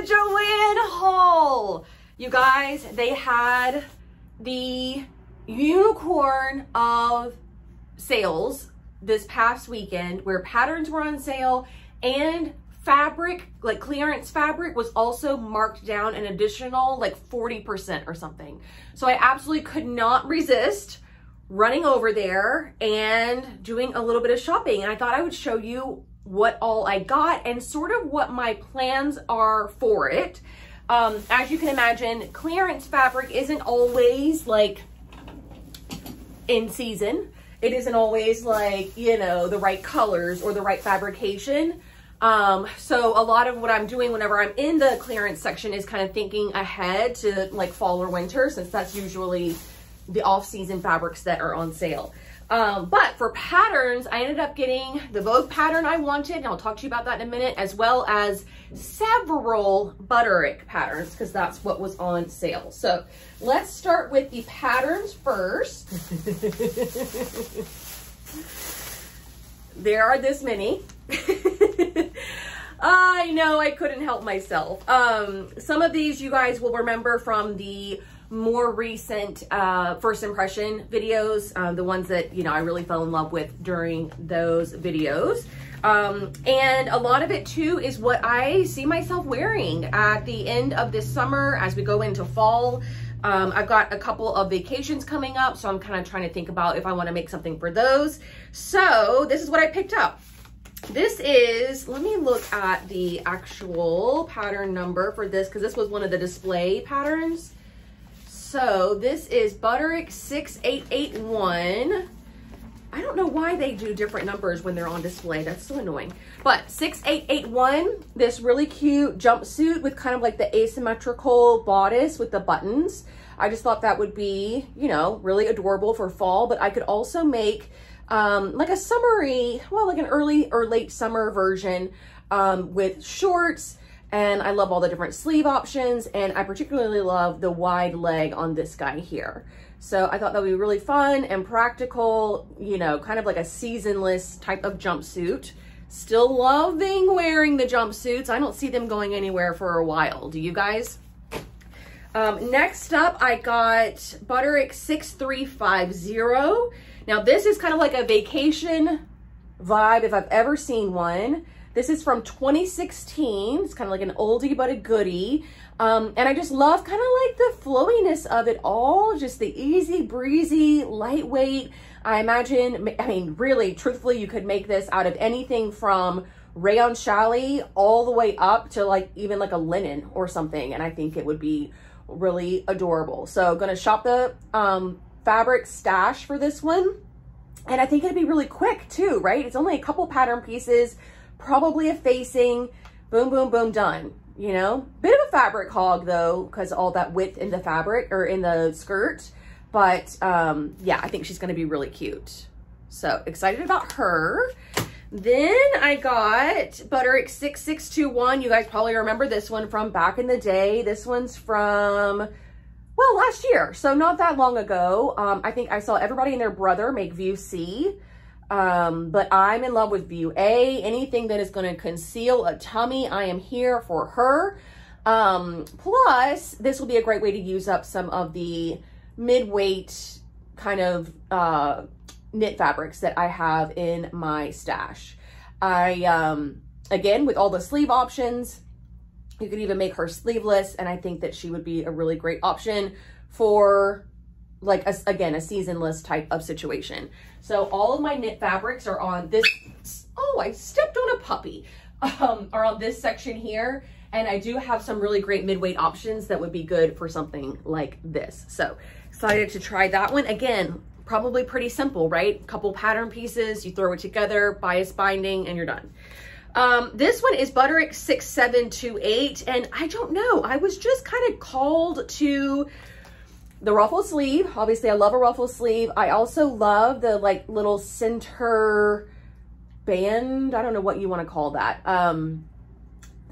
the Joann haul. You guys, they had the unicorn of sales this past weekend where patterns were on sale and fabric, like clearance fabric was also marked down an additional like 40% or something. So I absolutely could not resist running over there and doing a little bit of shopping. And I thought I would show you what all I got and sort of what my plans are for it. Um, as you can imagine, clearance fabric isn't always like in season. It isn't always like, you know, the right colors or the right fabrication. Um, so a lot of what I'm doing whenever I'm in the clearance section is kind of thinking ahead to like fall or winter since that's usually the off-season fabrics that are on sale. Um, but for patterns, I ended up getting the Vogue pattern I wanted, and I'll talk to you about that in a minute, as well as several Butterick patterns, because that's what was on sale. So let's start with the patterns first. there are this many. I know I couldn't help myself. Um, some of these you guys will remember from the more recent uh, first impression videos, um, the ones that, you know, I really fell in love with during those videos. Um, and a lot of it too is what I see myself wearing at the end of this summer as we go into fall. Um, I've got a couple of vacations coming up, so I'm kind of trying to think about if I want to make something for those. So this is what I picked up. This is, let me look at the actual pattern number for this because this was one of the display patterns. So this is Butterick 6881. I don't know why they do different numbers when they're on display. That's so annoying. But 6881, this really cute jumpsuit with kind of like the asymmetrical bodice with the buttons. I just thought that would be, you know, really adorable for fall, but I could also make um, like a summery, well, like an early or late summer version um, with shorts. And I love all the different sleeve options. And I particularly love the wide leg on this guy here. So I thought that would be really fun and practical, you know, kind of like a seasonless type of jumpsuit. Still loving wearing the jumpsuits. I don't see them going anywhere for a while. Do you guys? Um, next up, I got Butterick 6350. Now this is kind of like a vacation vibe if I've ever seen one. This is from 2016. It's kind of like an oldie but a goodie. Um, and I just love kind of like the flowiness of it all, just the easy breezy, lightweight. I imagine, I mean, really, truthfully, you could make this out of anything from rayon challis all the way up to like even like a linen or something. And I think it would be really adorable. So gonna shop the um, fabric stash for this one. And I think it'd be really quick too, right? It's only a couple pattern pieces, probably a facing, boom, boom, boom, done. You know, bit of a fabric hog though, because all that width in the fabric or in the skirt. But um, yeah, I think she's gonna be really cute. So excited about her. Then I got Butterick 6621. You guys probably remember this one from back in the day. This one's from well, last year, so not that long ago. Um, I think I saw everybody and their brother make View C, um, but I'm in love with View A. Anything that is going to conceal a tummy, I am here for her. Um, plus, this will be a great way to use up some of the mid-weight kind of uh, knit fabrics that I have in my stash. I, um, again, with all the sleeve options, you could even make her sleeveless, and I think that she would be a really great option for like, a, again, a seasonless type of situation. So all of my knit fabrics are on this, oh, I stepped on a puppy, um, are on this section here. And I do have some really great mid-weight options that would be good for something like this. So excited to try that one. Again, probably pretty simple, right? Couple pattern pieces, you throw it together, bias binding, and you're done. Um, this one is Butterick 6728, and I don't know, I was just kind of called to the ruffle sleeve. Obviously, I love a ruffle sleeve. I also love the like little center band. I don't know what you want to call that. Um,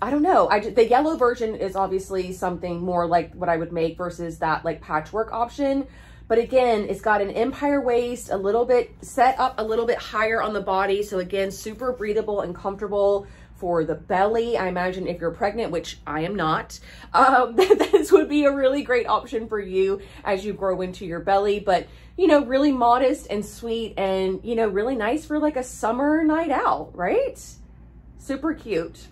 I don't know. I the yellow version is obviously something more like what I would make versus that like patchwork option. But again, it's got an empire waist, a little bit set up a little bit higher on the body. So again, super breathable and comfortable for the belly. I imagine if you're pregnant, which I am not, um, this would be a really great option for you as you grow into your belly. But, you know, really modest and sweet and, you know, really nice for like a summer night out, right? Super cute.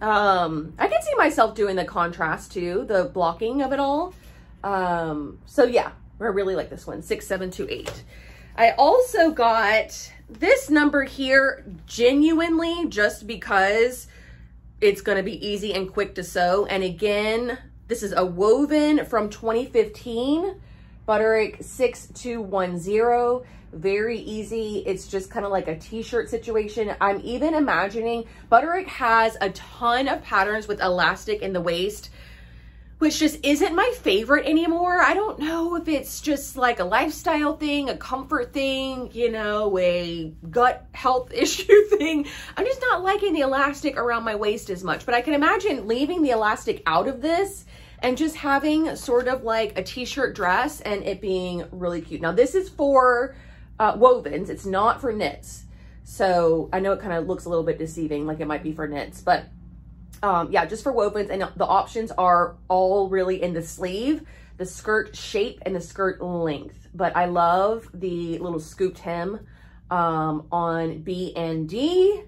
Um, I can see myself doing the contrast too, the blocking of it all. Um, so yeah, I really like this one, six, seven, two, eight. I also got this number here genuinely just because it's going to be easy and quick to sew. And again, this is a woven from 2015, Butterick 6210. Very easy. It's just kind of like a t-shirt situation. I'm even imagining, Butterick has a ton of patterns with elastic in the waist which just isn't my favorite anymore. I don't know if it's just like a lifestyle thing, a comfort thing, you know, a gut health issue thing. I'm just not liking the elastic around my waist as much, but I can imagine leaving the elastic out of this and just having sort of like a t-shirt dress and it being really cute. Now this is for uh, wovens, it's not for knits. So I know it kind of looks a little bit deceiving, like it might be for knits, but um, yeah, just for wovens. And the options are all really in the sleeve, the skirt shape, and the skirt length. But I love the little scooped hem um, on B and D.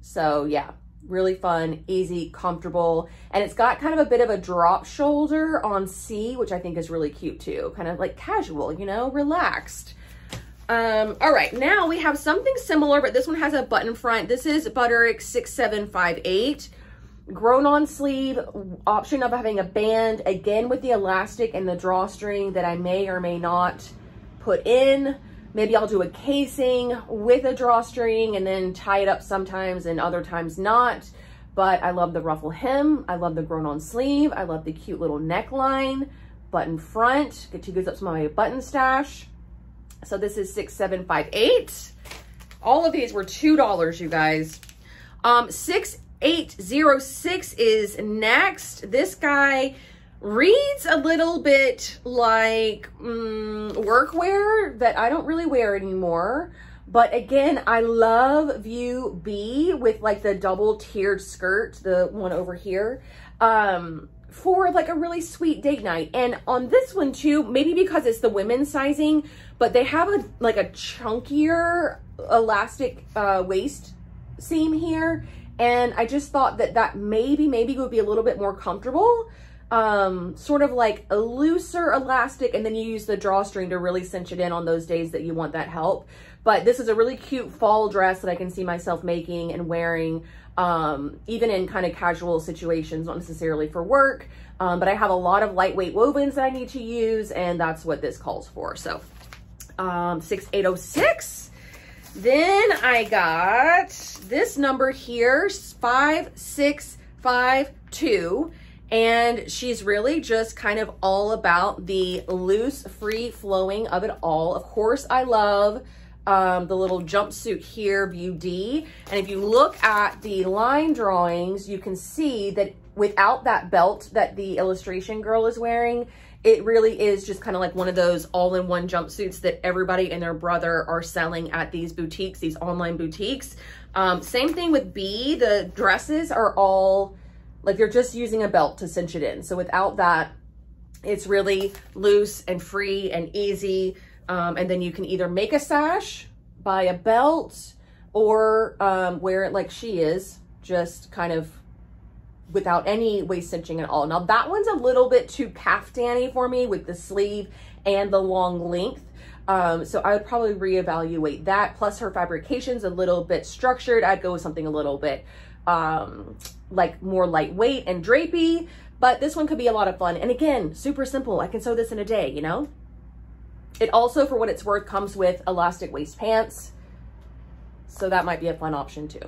So yeah, really fun, easy, comfortable. And it's got kind of a bit of a drop shoulder on C, which I think is really cute too. Kind of like casual, you know, relaxed. Um, all right, now we have something similar, but this one has a button front. This is Butterick 6758. Grown on sleeve, option of having a band, again with the elastic and the drawstring that I may or may not put in. Maybe I'll do a casing with a drawstring and then tie it up sometimes and other times not. But I love the ruffle hem. I love the grown on sleeve. I love the cute little neckline, button front. Get two goes up to my button stash. So this is 6758. All of these were $2, you guys. Um, 6806 is next. This guy reads a little bit like um, workwear that I don't really wear anymore. But again, I love View B with like the double tiered skirt, the one over here. Um, for like a really sweet date night. And on this one too, maybe because it's the women's sizing, but they have a like a chunkier elastic uh, waist seam here. And I just thought that that maybe, maybe would be a little bit more comfortable. Um, sort of like a looser elastic and then you use the drawstring to really cinch it in on those days that you want that help. But this is a really cute fall dress that I can see myself making and wearing um, even in kind of casual situations, not necessarily for work. Um, but I have a lot of lightweight wovens that I need to use, and that's what this calls for. So um, 6806. Then I got this number here, 5652. And she's really just kind of all about the loose, free flowing of it all. Of course, I love um, the little jumpsuit here, view D. And if you look at the line drawings, you can see that without that belt that the illustration girl is wearing, it really is just kind of like one of those all-in-one jumpsuits that everybody and their brother are selling at these boutiques, these online boutiques. Um, same thing with B, the dresses are all, like they're just using a belt to cinch it in. So without that, it's really loose and free and easy. Um, and then you can either make a sash, buy a belt, or um, wear it like she is, just kind of without any waist cinching at all. Now that one's a little bit too caftany for me with the sleeve and the long length. Um, so I would probably reevaluate that. Plus her fabrication's a little bit structured. I'd go with something a little bit um, like more lightweight and drapey, but this one could be a lot of fun. And again, super simple. I can sew this in a day, you know? It also, for what it's worth, comes with elastic waist pants. So that might be a fun option too.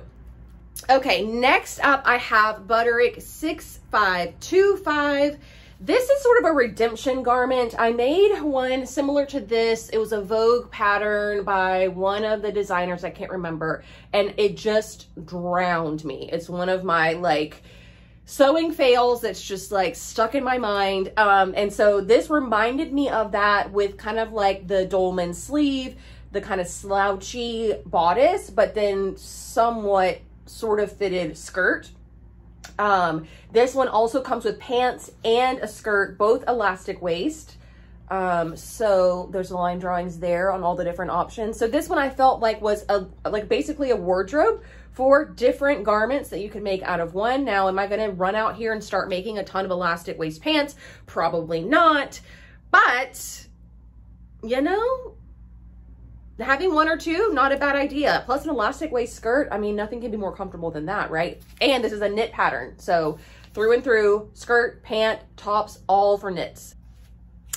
Okay, next up I have Butterick 6525. This is sort of a redemption garment. I made one similar to this. It was a Vogue pattern by one of the designers, I can't remember, and it just drowned me. It's one of my like sewing fails it's just like stuck in my mind. Um, and so this reminded me of that with kind of like the dolman sleeve, the kind of slouchy bodice, but then somewhat sort of fitted skirt. Um, this one also comes with pants and a skirt, both elastic waist. Um, so there's line drawings there on all the different options. So this one I felt like was a like basically a wardrobe for different garments that you can make out of one. Now, am I going to run out here and start making a ton of elastic waist pants? Probably not. But, you know, having one or two, not a bad idea. Plus an elastic waist skirt. I mean, nothing can be more comfortable than that, right? And this is a knit pattern. So through and through, skirt, pant, tops, all for knits.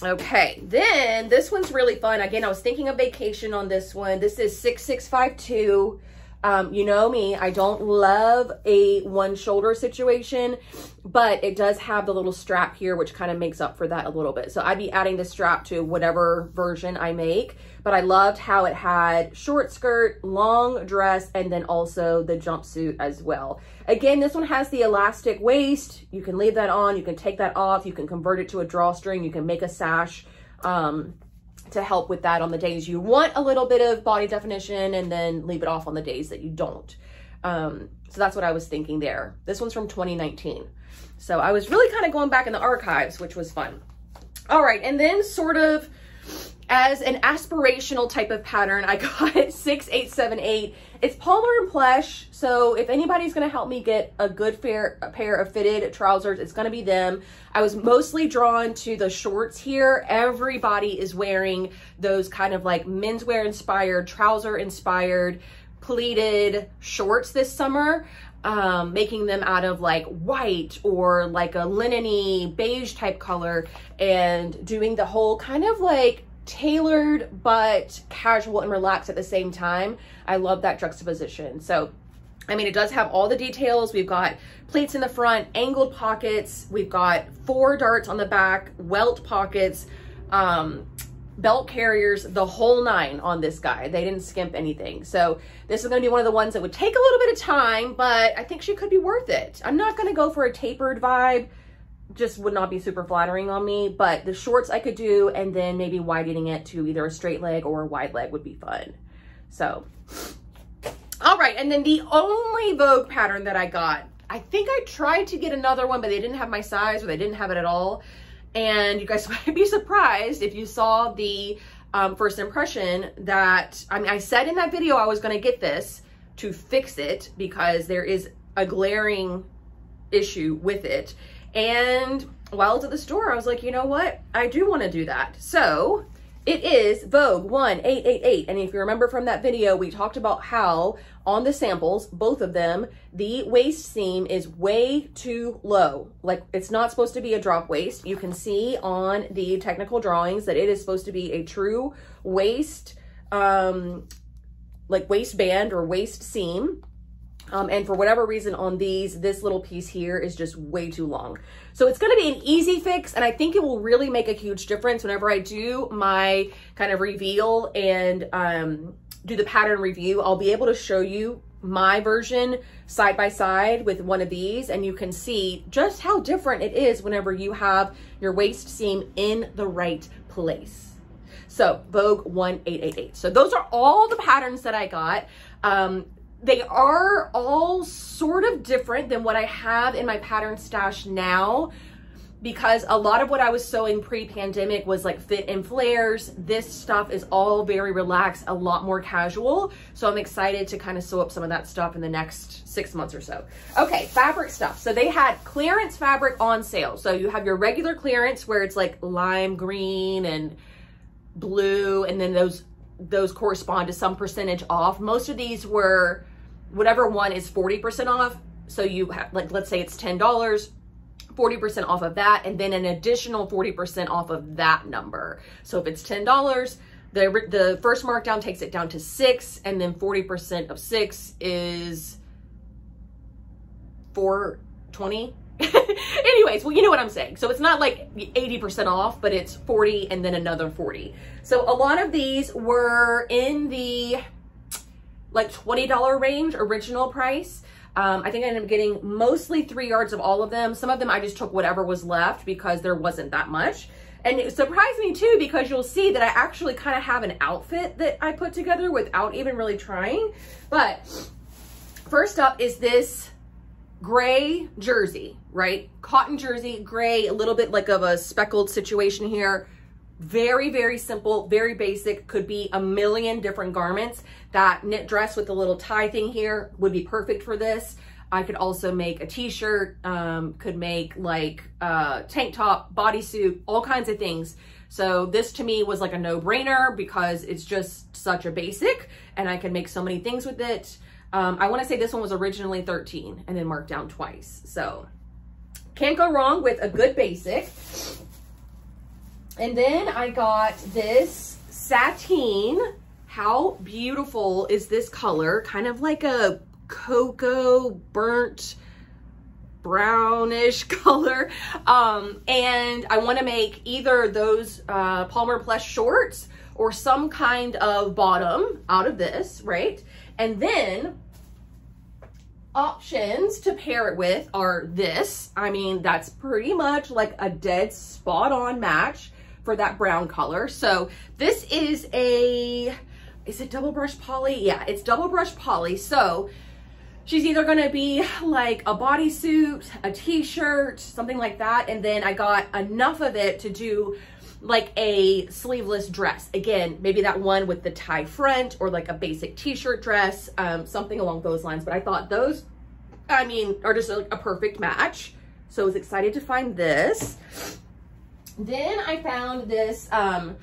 Okay, then this one's really fun. Again, I was thinking of vacation on this one. This is 6652. Um, you know me, I don't love a one shoulder situation, but it does have the little strap here, which kind of makes up for that a little bit. So I'd be adding the strap to whatever version I make, but I loved how it had short skirt, long dress, and then also the jumpsuit as well. Again, this one has the elastic waist. You can leave that on, you can take that off, you can convert it to a drawstring, you can make a sash. Um, to help with that on the days you want a little bit of body definition and then leave it off on the days that you don't. Um, so that's what I was thinking there. This one's from 2019. So I was really kind of going back in the archives, which was fun. All right, and then sort of as an aspirational type of pattern, I got 6878. It's Palmer and Pletsch, so if anybody's going to help me get a good fair, a pair of fitted trousers, it's going to be them. I was mostly drawn to the shorts here. Everybody is wearing those kind of like menswear inspired, trouser inspired, pleated shorts this summer. Um, making them out of like white or like a lineny beige type color and doing the whole kind of like tailored but casual and relaxed at the same time. I love that juxtaposition. So, I mean, it does have all the details. We've got pleats in the front, angled pockets. We've got four darts on the back, welt pockets, um, belt carriers, the whole nine on this guy. They didn't skimp anything. So this is going to be one of the ones that would take a little bit of time, but I think she could be worth it. I'm not going to go for a tapered vibe just would not be super flattering on me, but the shorts I could do and then maybe widening it to either a straight leg or a wide leg would be fun. So, all right. And then the only Vogue pattern that I got, I think I tried to get another one, but they didn't have my size or they didn't have it at all. And you guys might be surprised if you saw the um, first impression that, I mean, I said in that video I was going to get this to fix it because there is a glaring issue with it. And while I was at the store, I was like, you know what? I do want to do that. So it is Vogue 1888. And if you remember from that video, we talked about how on the samples, both of them, the waist seam is way too low. Like it's not supposed to be a drop waist. You can see on the technical drawings that it is supposed to be a true waist, um, like waistband or waist seam. Um, and for whatever reason on these, this little piece here is just way too long. So it's gonna be an easy fix and I think it will really make a huge difference whenever I do my kind of reveal and um, do the pattern review. I'll be able to show you my version side by side with one of these and you can see just how different it is whenever you have your waist seam in the right place. So Vogue 1888. So those are all the patterns that I got. Um, they are all sort of different than what I have in my pattern stash now because a lot of what I was sewing pre-pandemic was like fit and flares. This stuff is all very relaxed, a lot more casual. So I'm excited to kind of sew up some of that stuff in the next six months or so. Okay, fabric stuff. So they had clearance fabric on sale. So you have your regular clearance where it's like lime green and blue, and then those those correspond to some percentage off. Most of these were whatever one is 40% off. So you have, like, let's say it's $10, 40% off of that, and then an additional 40% off of that number. So if it's $10, the, the first markdown takes it down to six, and then 40% of six is 420. Anyways, well, you know what I'm saying. So it's not like 80% off, but it's 40 and then another 40. So a lot of these were in the like $20 range original price. Um, I think I ended up getting mostly three yards of all of them. Some of them I just took whatever was left because there wasn't that much. And it surprised me too because you'll see that I actually kind of have an outfit that I put together without even really trying. But first up is this gray jersey, right? Cotton jersey, gray, a little bit like of a speckled situation here. Very, very simple, very basic, could be a million different garments. That knit dress with the little tie thing here would be perfect for this. I could also make a t-shirt, um, could make like a tank top, bodysuit, all kinds of things. So this to me was like a no-brainer because it's just such a basic and I can make so many things with it. Um, I want to say this one was originally 13 and then marked down twice. So can't go wrong with a good basic. And then I got this sateen. How beautiful is this color? Kind of like a cocoa burnt brownish color. Um, and I want to make either those uh, Palmer Pletsch shorts or some kind of bottom out of this, right? And then options to pair it with are this. I mean, that's pretty much like a dead spot on match for that brown color. So this is a, is it double brush poly? Yeah, it's double brush poly. So she's either gonna be like a bodysuit, a t-shirt, something like that. And then I got enough of it to do like a sleeveless dress. Again, maybe that one with the tie front or like a basic t-shirt dress, um, something along those lines. But I thought those, I mean, are just a, a perfect match. So I was excited to find this. Then I found this, um,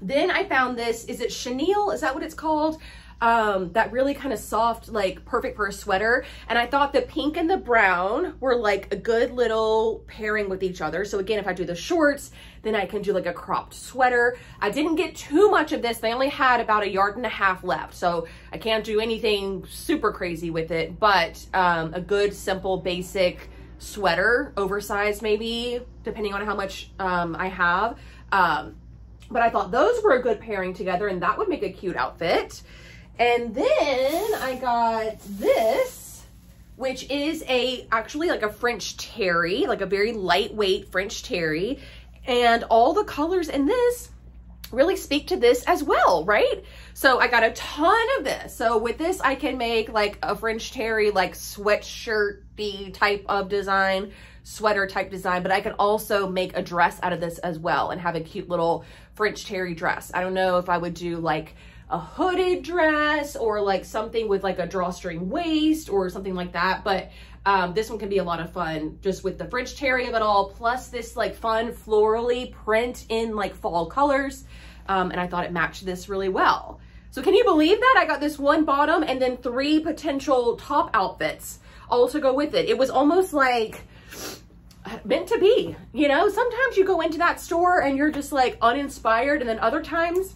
then I found this, is it chenille? Is that what it's called? um, that really kind of soft, like perfect for a sweater. And I thought the pink and the brown were like a good little pairing with each other. So again, if I do the shorts, then I can do like a cropped sweater. I didn't get too much of this. They only had about a yard and a half left. So I can't do anything super crazy with it, but um, a good, simple, basic sweater, oversized maybe, depending on how much um, I have. Um, but I thought those were a good pairing together and that would make a cute outfit. And then I got this, which is a actually like a French terry, like a very lightweight French terry. And all the colors in this really speak to this as well, right? So I got a ton of this. So with this, I can make like a French terry, like sweatshirt type of design, sweater type design, but I can also make a dress out of this as well and have a cute little French terry dress. I don't know if I would do like a hooded dress or like something with like a drawstring waist or something like that. But um, this one can be a lot of fun just with the French terry of it all, plus this like fun florally print in like fall colors. Um, and I thought it matched this really well. So can you believe that? I got this one bottom and then three potential top outfits all to go with it. It was almost like meant to be, you know? Sometimes you go into that store and you're just like uninspired and then other times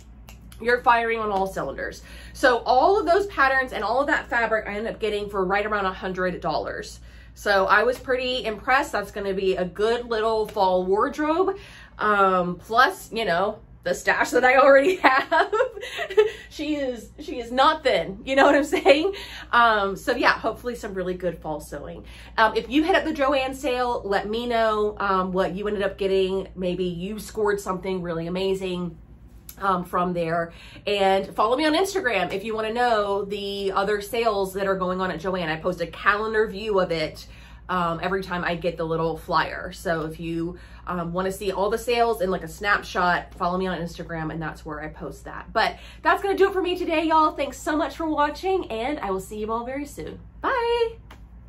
you're firing on all cylinders. So all of those patterns and all of that fabric I ended up getting for right around a $100. So I was pretty impressed. That's going to be a good little fall wardrobe. Um, plus, you know, the stash that I already have. she is she is not thin. You know what I'm saying? Um, so yeah, hopefully some really good fall sewing. Um, if you hit up the Joann sale, let me know um, what you ended up getting. Maybe you scored something really amazing um, from there. And follow me on Instagram if you want to know the other sales that are going on at Joann. I post a calendar view of it um, every time I get the little flyer. So if you um, want to see all the sales in like a snapshot, follow me on Instagram and that's where I post that. But that's going to do it for me today, y'all. Thanks so much for watching and I will see you all very soon. Bye.